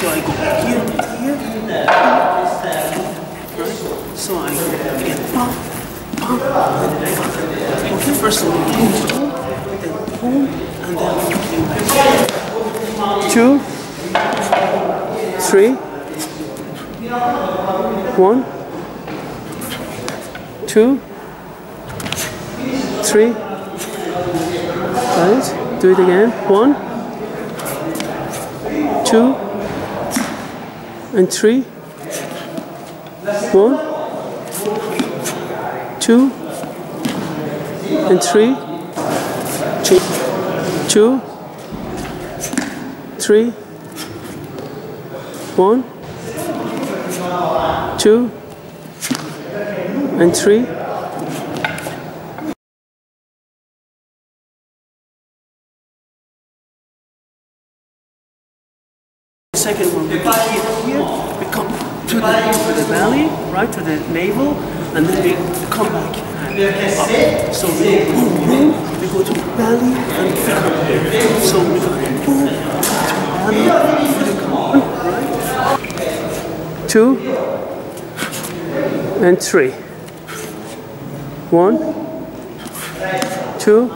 So I go here, here, right? So I again, pump, pump. Okay, first one, boom, then boom, and then two, three, one, two, three, right? Do it again. One, two, and three. One, two, and three. Two, two, three. One, two, and three. Second one, we go here, we come to the, belly, right, to the navel, and then we come back up. So we go boom, boom, we go to belly, and come. So we go boom, to belly, come right? Two, and three. One, two,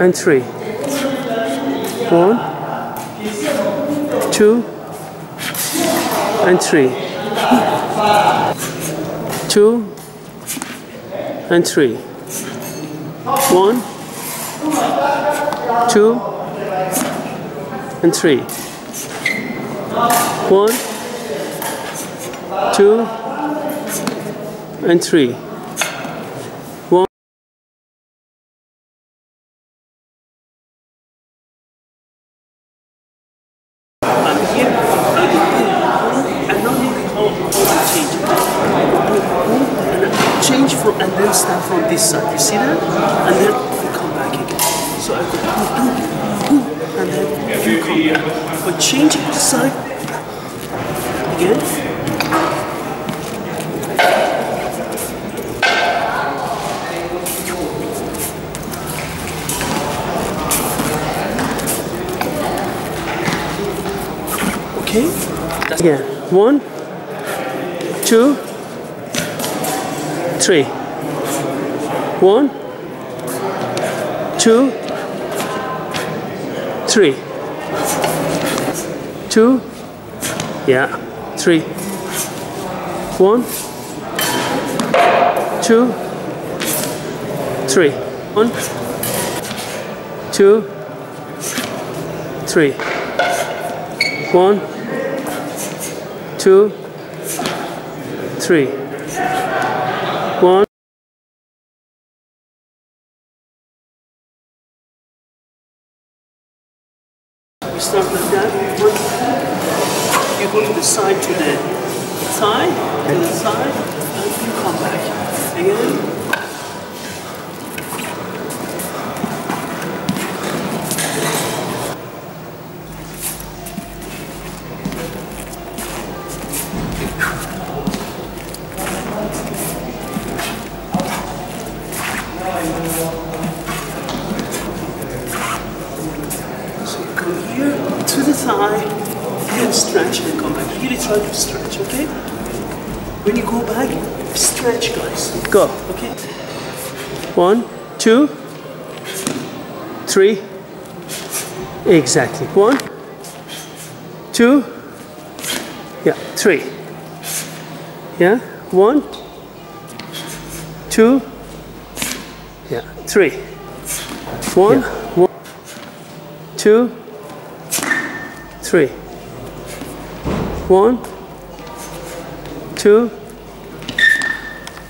and three. One, two, and three. Two, and three. One, two, and three. One, two, and three. One. I'm here, I'm here, and now you can hold, hold and change. And then change from, and then this side. You see that? And then you come back again. So I go boom, boom, and then you come back. But change it to side again. Okay? That's. One, two, three. One, two, three. Two, yeah, three. One, two, three. One, two, three. One, two, three. One. You start like that. One. You go to the side to the side, to the side, and you come back. Again. So you come here to the thigh, and stretch back. Really try to stretch, okay? When you go back, stretch, guys. Go. Okay. One, two, three. Exactly. One, two, yeah, three. Yeah. One, two, yeah, three. One, one, two, three. One, two,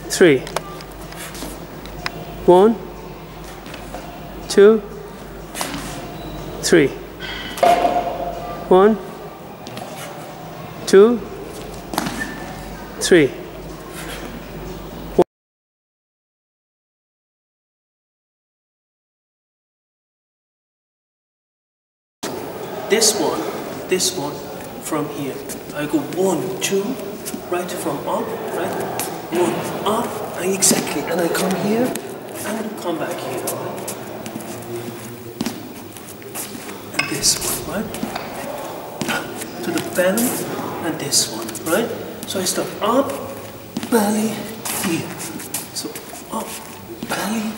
three. One, two, three. One, two, three. This one, this one from here. I go one, two, right from up, right? One, up, and exactly. And I come here and come back here. And this one, right? to the belly and this one, right? So I start up, belly, here. So up, belly,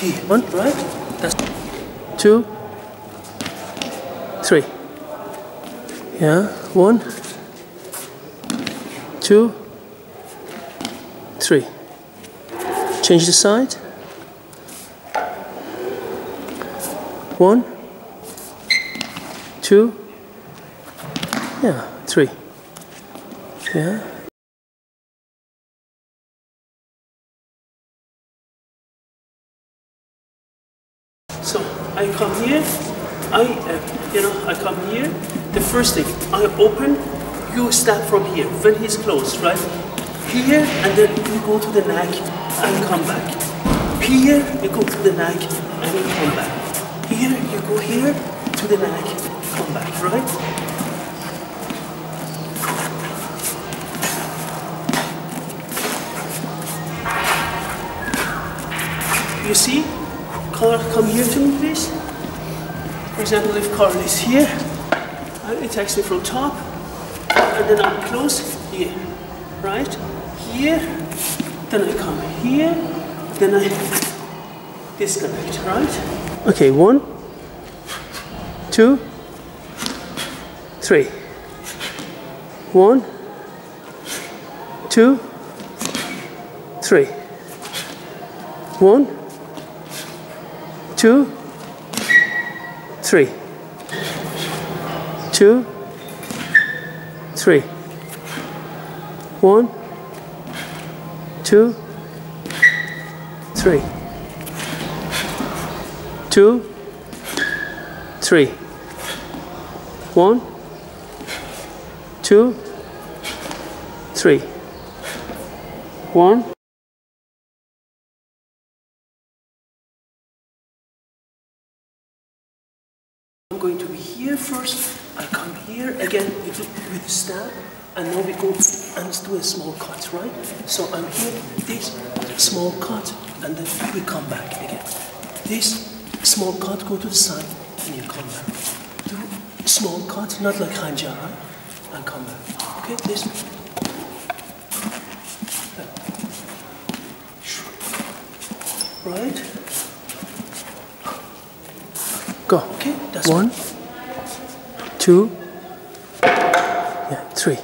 here. One, right? That's two, three. Yeah, one, two, three. Change the side. One, two, yeah, three. Yeah. So I come here, I, uh, you know, I come here. The first thing, I open, you start from here, when he's close, right? Here, and then you go to the neck and come back. Here, you go to the neck and you come back. Here, you go here to the neck, come back, right? You see? Carl, come here to me, please. For example, if Carl is here, uh, it takes me from top, and then I'm close here, right? Here, then I come here, then I disconnect, right? Okay, one, two, three. One, two, three. One, two, three, two, three, one, two, three, two, three, one, two, three, one. I'm going to be here first. I come here again with, with stab, and now we go and do a small cut, right? So I'm here, this small cut, and then we come back again. This small cut, go to the side, and you come back. Do small cut, not like khanjar, right? And come back. Okay, this. Right? Go. Okay, that's one, two, yeah, three.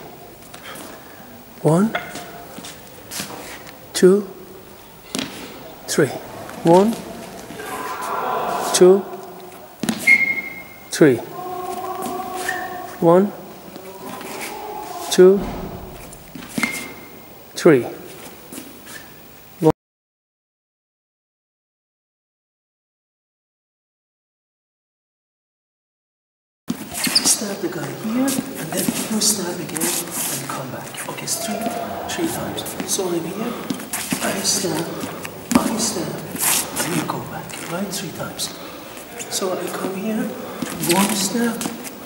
One, two, three. One, two, three. One, two, three. Stab the guy here, and then you stab again and come back. Okay, it's three, three times. So I'm here, I stab, I stab, and you go back, right? Three times. So I come here, one stab,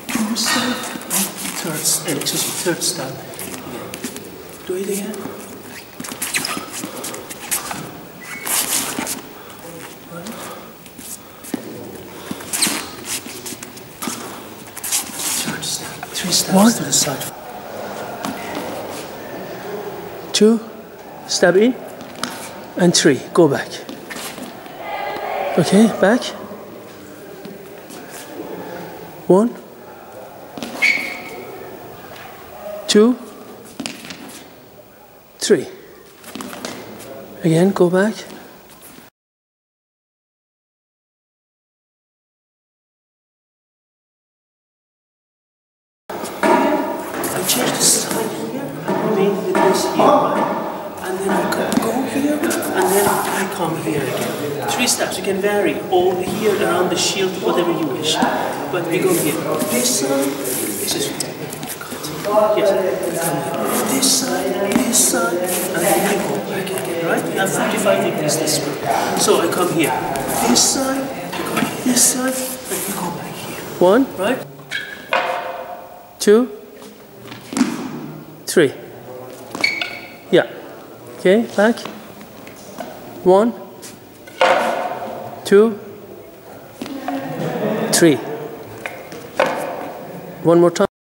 two stab, and third, uh, excuse me, third stab again. Do it again. Right? Third step. Three steps One. to the side. Two, step in, and three, go back. Okay, back. One, two, three. Again, go back. I change the side here, I remain with this here. And then I go, go here, and then I come here again. Three steps, you can vary, or here around the shield, whatever you wish. But we go here. This side, this is. Yes, come here. This side, this side, and then we go back again, right? We have 45 degrees this way. So I come here. This side, I here, this side, and we go back here. One, right? Two, three. Yeah. Okay, back. One, two, three. One more time.